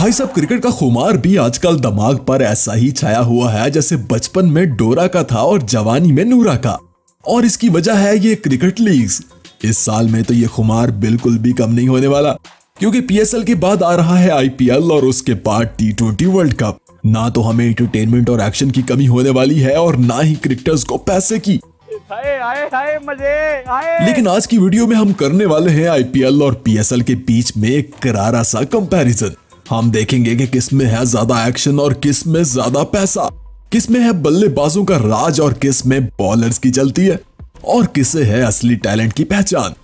भाई साहब क्रिकेट का खुमार भी आजकल दिमाग पर ऐसा ही छाया हुआ है जैसे बचपन में डोरा का था और जवानी में नूरा का। और इसकी वजह है ये क्रिकेट लीग्स इस साल में तो ये खुमार बिल्कुल भी कम नहीं होने वाला क्योंकि पीएसएल के बाद आ रहा है आईपीएल और उसके बाद टी ट्वेंटी वर्ल्ड कप ना तो हमें एंटरटेनमेंट और एक्शन की कमी होने वाली है और ना ही क्रिकेटर्स को पैसे की। आए आए आए मज़े आए। लेकिन आज की वीडियो में हम करने वाले हैं आईपीएल और पीएसएल के बीच में एक करारा सा कंपैरिजन हम देखेंगे कि किसमें है ज़्यादा एक्शन और किसमें ज़्यादा पैसा। किसमें है बल्लेबाजों का राज और किसमें बॉलर्स की चलती है। और किसे है असली टैलेंट की पहचान।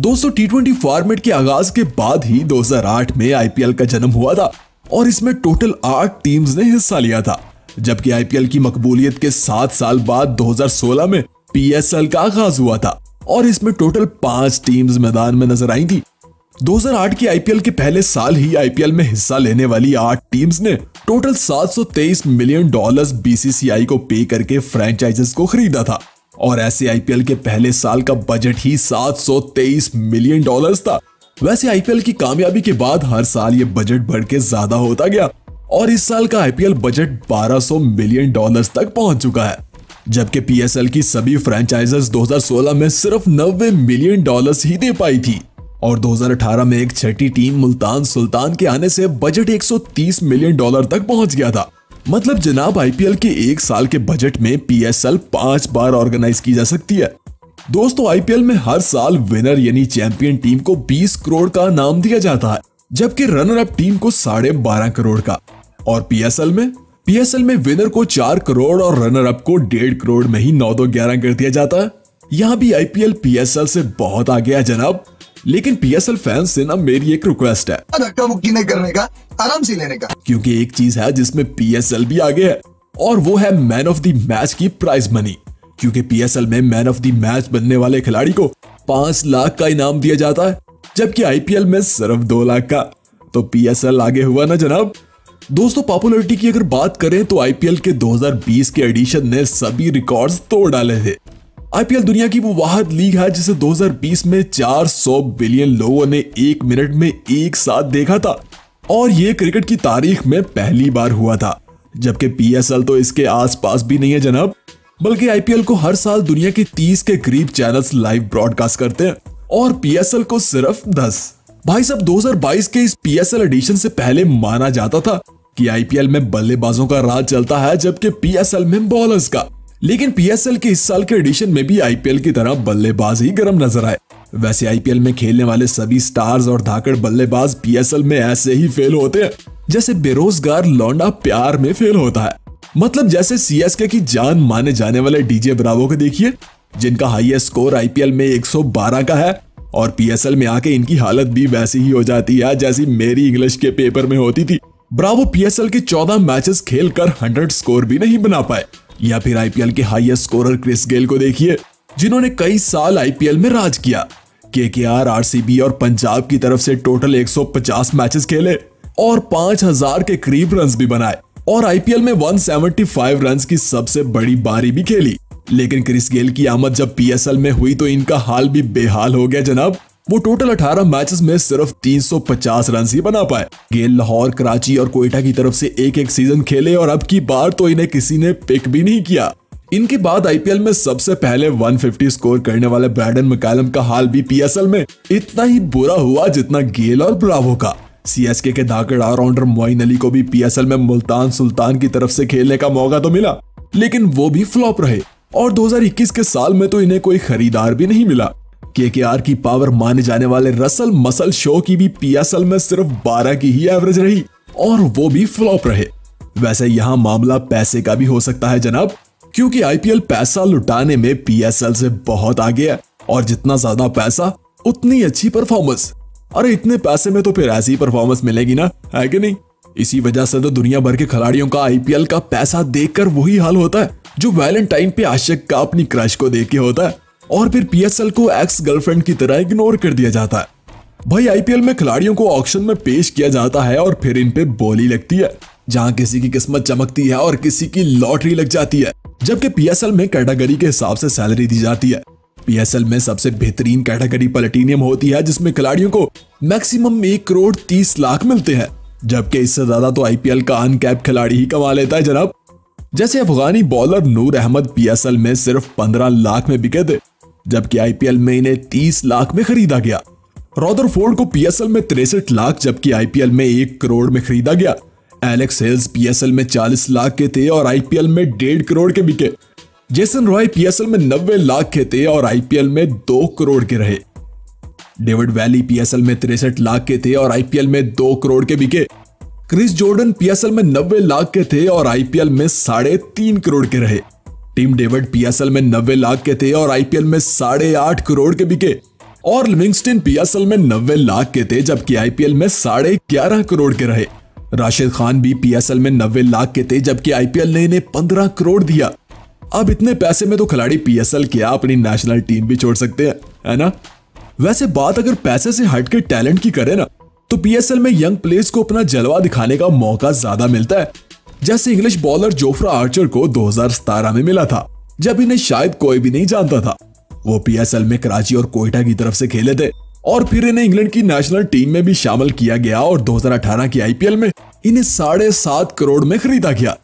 दोस्तों टी ट्वेंटी फॉर्मेट के आगाज़ के बाद ही 2008 में आईपीएल का जन्म हुआ था और इसमें टोटल आठ टीम्स ने हिस्सा लिया था। जबकि आईपीएल की मकबूलियत के सात साल बाद 2016 में पीएसएल का आगाज़ हुआ था और इसमें टोटल पाँच टीम्स मैदान में नज़र आई थी। 2008 की आईपीएल के पहले साल ही आईपीएल में हिस्सा लेने वाली आठ टीम्स ने टोटल 723 मिलियन डॉलर्स बीसीसीआई को पे करके फ्रेंचाइजेस को खरीदा था। और ऐसे आईपीएल के पहले साल का बजट ही 723 मिलियन डॉलर्स था। वैसे आईपीएल की कामयाबी के बाद हर साल ये बजट बढ़ के ज़्यादा होता गया और इस साल का आईपीएल बजट 1200 मिलियन डॉलर्स तक पहुँच चुका है। जबकि पीएसएल की सभी फ्रेंचाइजेस 2016 में सिर्फ़ 90 मिलियन डॉलर्स ही दे पाई थी। और 2018 में एक छठी टीम मुल्तान सुल्तान के आने से बजट 130 मिलियन डॉलर तक पहुँच गया था। मतलब जनाब आईपीएल के एक साल के बजट में पीएसएल पाँच बार ऑर्गेनाइज की जा सकती है। दोस्तों आईपीएल में हर साल विनर यानी चैंपियन टीम को 20 करोड़ का नाम दिया जाता है, जबकि रनर अप टीम को साढ़े बारह करोड़ का। और पीएसएल में? पीएसएल में विनर को चार करोड़ और रनर अप को डेढ़ करोड़ में ही नौ दो ग्यारह कर दिया जाता है। यहाँ भी आईपीएल पीएसएल से बहुत आगे है जनाब। लेकिन पीएसएल फैंस से ना मेरी एक रिक्वेस्ट है। धक्का मुक्की नहीं करने का आराम से लेने का। क्योंकि एक चीज़ है जिसमें पीएसएल भी आगे है और वो है मैन ऑफ़ द मैच की प्राइज मनी क्योंकि पीएसएल में मैन ऑफ़ द मैच बनने वाले खिलाड़ी को पाँच लाख का इनाम दिया जाता है जबकि आईपीएल में सिर्फ़ दो लाख का। तो पीएसएल आगे हुआ ना जनाब? दोस्तों पॉपुलरिटी की अगर बात करें तो आईपीएल के 2020 के एडिशन ने सभी रिकॉर्ड्स तोड़ डाले थे। आईपीएल दुनिया की वो वाहद लीग है जिसे 2020 में 400 बिलियन लोगों ने एक मिनट में एक साथ देखा था। और ये क्रिकेट की तारीख में पहली बार हुआ था। जबकि पीएसएल तो इसके आसपास भी नहीं है जनाब, बल्कि आईपीएल को हर साल दुनिया के 30 के करीब चैनल्स लाइव ब्रॉडकास्ट करते हैं, और पीएसएल को सिर्फ़ 10 भाई साहब 2022 के इस पीएसएल एडिशन से पहले माना जाता था कि आईपीएल में बल्लेबाजों का राज चलता है, जबकि पीएसएल में बॉलर्स का। लेकिन पीएसएल के इस साल के एडिशन में भी आईपीएल की तरह बल्लेबाज ही गर्म नज़र आए। वैसे आईपीएल में खेलने वाले सभी स्टार्स और धाकड़ बल्लेबाज पीएसएल में ऐसे ही फेल होते हैं, जैसे बेरोजगार लौंडा प्यार में फेल होता है। मतलब जैसे सीएसके की जान माने जाने वाले डीजे ब्रावो को देखिए, जिनका हाईएस्ट स्कोर आईपीएल में 112 का है, और पीएसएल में आके इनकी हालत भी वैसी ही हो जाती है, जैसी मेरी इंग्लिश के पेपर में होती थी। ब्रावो पीएसएल के 14 मैचेस खेलकर 100 स्कोर भी नहीं बना पाए। या फिर आईपीएल के हाईएस्ट स्कोरर क्रिस गेल को देखिए, जिन्होंने कई साल आईपीएल में राज किया। के के आर आरसीबी और पंजाब की तरफ़ से टोटल 150 मैचेस खेले और 5000 के करीब रन भी बनाए और आईपीएल में 175 रन की सबसे बड़ी बारी भी खेली। लेकिन क्रिस गेल की आमद जब पीएसएल में हुई तो इनका हाल भी बेहाल हो गया जनाब। वो टोटल 18 मैचेस में सिर्फ़ 350 रन ही बना पाए। गेल, लाहौर, कराची और कोयटा की तरफ़ से एक एक सीज़न खेले और अब की बार तो इन्हें किसी ने पिक भी नहीं किया। इनके बाद आईपीएल में सबसे पहले 150 स्कोर करने वाले ब्रैडन मकालम का हाल भी पीएसएल में इतना ही बुरा हुआ जितना गेल और ब्रावो का। सीएसके के धाकड़ ऑलराउंडर मोइन अली को भी पीएसएल में मुल्तान सुल्तान की तरफ़ से खेलने का मौका तो मिला, लेकिन वो भी फ्लॉप रहे। और 2021 के साल में तो इन्हें कोई खरीदार भी नहीं मिला। के की पावर माने जाने वाले रसल मसल शो की भी पीएसएल में सिर्फ़ 12 की ही एवरेज रही, और वो भी फ्लॉप रहे। वैसे यहाँ मामला पैसे का भी हो सकता है जनाब, क्योंकि आईपीएल पैसा लुटाने में पीएसएल से बहुत आगे है, और जितना ज़्यादा पैसा, उतनी अच्छी परफॉर्मेंस। अरे इतने पैसे में तो फिर ऐसी परफॉर्मेंस मिलेगी ना, है कि नहीं? इसी वजह से तो दुनिया भर के खिलाड़ियों का आईपीएल का पैसा देखकर वही हाल होता है, जो वैलेंटाइन पे आशिक का अपनी क्रश को देख के होता है। और फिर पीएसएल को एक्स गर्लफ्रेंड की तरह इग्नोर कर दिया जाता है। भाई आईपीएल में खिलाड़ियों को ऑक्शन में पेश किया जाता है और फिर इन पे बोली लगती है, जहाँ किसी की किस्मत चमकती है और किसी की लॉटरी लग जाती है, जबकि पीएसएल में कैटेगरी के हिसाब से सैलरी दी जाती है। पीएसएल में सबसे बेहतरीन कैटेगरी प्लेटिनियम होती है, जिसमें खिलाड़ियों को मैक्सिमम एक करोड़ तीस लाख मिलते हैं, जबकि इससे ज़्यादा तो आईपीएल का अनकैप खिलाड़ी ही कमा लेता है, जनाब। जैसे अफगानी बॉलर नूर अहमद पीएसएल में सिर्फ़ 15 लाख में बिके थे जबकि आईपीएल में इन्हें 30 लाख में खरीदा गया। रॉदर फोर्ड को पीएसएल में तिरसठ लाख, जबकि आईपीएल में एक करोड़ में खरीदा गया। एलेक्स हेल्स पीएसएल में 40 लाख के थे और आईपीएल में डेढ़ करोड़ के बिके। जेसन रॉय पीएसएल में 90 लाख के थे और आईपीएल में दो करोड़ के रहे। डेविड वैली पीएसएल में तिरसठ लाख के थे और आईपीएल में दो करोड़ के बिके। क्रिस जॉर्डन पीएसएल में 90 लाख के थे और आईपीएल में साढ़े तीन करोड़ के रहे। टीम डेविड पीएसएल में 90 लाख के थे और आईपीएल में साढ़े आठ करोड़ के बिके। और लिविंगस्टन पीएसएल में 90 लाख के थे, जबकि आईपीएल में साढ़े ग्यारह करोड़ के रहे। राशिद खान भी पीएसएल में 90 लाख के थे, जबकि आईपीएल ने इन्हें 15 करोड़ दिया। अब इतने पैसे में तो खिलाड़ी पीएसएल क्या अपनी नेशनल टीम भी छोड़ सकते हैं, है ना? वैसे बात अगर पैसे से हट के टैलेंट की करे ना तो पीएसएल में यंग प्लेयर्स को अपना जलवा दिखाने का मौका ज़्यादा मिलता है। जैसे इंग्लिश बॉलर जोफ्रा आर्चर को 2017 में मिला था, जब इन्हें शायद कोई भी नहीं जानता था। वो पीएसएल में कराची और कोयटा की तरफ़ से खेले थे, और फिर इन्हें इंग्लैंड की नेशनल टीम में भी शामिल किया गया और 2018 की आईपीएल में इन्हें साढ़े सात करोड़ में खरीदा गया।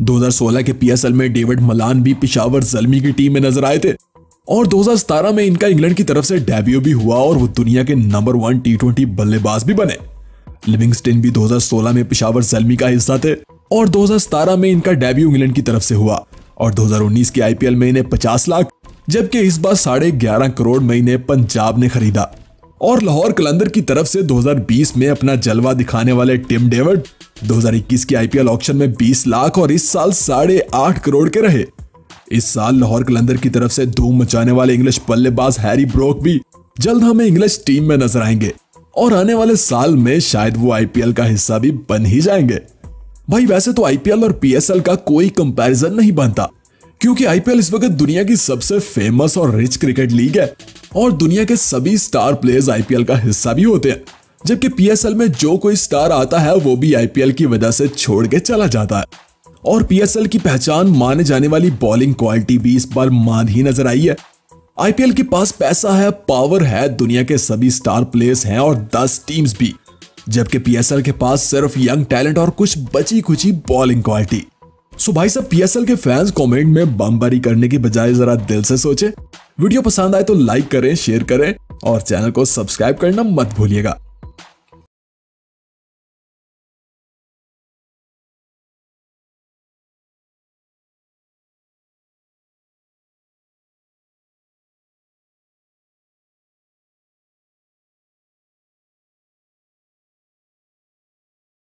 2016 के पीएसएल में डेविड मलान भी पिशावर जलमी की टीम में नज़र आए थे, और 2017 में इनका इंग्लैंड की तरफ़ से डेब्यू भी हुआ और वो दुनिया के नंबर वन टी बल्लेबाज भी बने। लिविंगस्टन भी 2016 में पिशावर जलमी का हिस्सा थे और 2017 में इनका डेब्यू इंग्लैंड की तरफ़ से हुआ। और 2019 के आईपीएल में इन्हें 50 लाख, जबकि इस बार साढ़े ग्यारह करोड़ में पंजाब ने खरीदा। और लाहौर कलंदर की तरफ़ से 2020 में अपना जलवा दिखाने वाले टिम डेविड 2021 के आईपीएल ऑक्शन में 20 लाख और इस साल साढ़े आठ करोड़ के रहे। इस साल लाहौर कलंदर की तरफ़ से धूम मचाने वाले इंग्लिश बल्लेबाज हैरी ब्रोक भी जल्द हमें इंग्लिश टीम में नज़र आएँगे। और आने वाले साल में शायद वो आईपीएल का हिस्सा भी बन ही जाएँगे। भाई, वैसे तो आईपीएल और पीएसएल का कोई कंपैरिजन नहीं बनता, क्योंकि आईपीएल इस वक्त दुनिया की सबसे फ़ेमस और रिच क्रिकेट लीग है और दुनिया के सभी स्टार प्लेयर्स आईपीएल का हिस्सा भी होते हैं, जबकि पीएसएल में जो कोई स्टार आता है, वो भी आईपीएल की वजह से छोड़ के चला जाता है। और पीएसएल की पहचान माने जाने वाली बॉलिंग क्वालिटी भी इस बार मान ही नज़र आई है। आईपीएल के पास पैसा है पावर है, दुनिया के सभी स्टार प्लेयर्स हैं और दस टीम्स भी। जबकि पीएसएल के पास सिर्फ़ यंग टैलेंट और कुछ बची कुची बॉलिंग क्वालिटी सो भाई सब पीएसएल के फैंस कमेंट में बमबारी करने की बजाय जरा दिल से सोचे। वीडियो पसंद आए तो लाइक करें शेयर करें और चैनल को सब्सक्राइब करना मत भूलिएगा।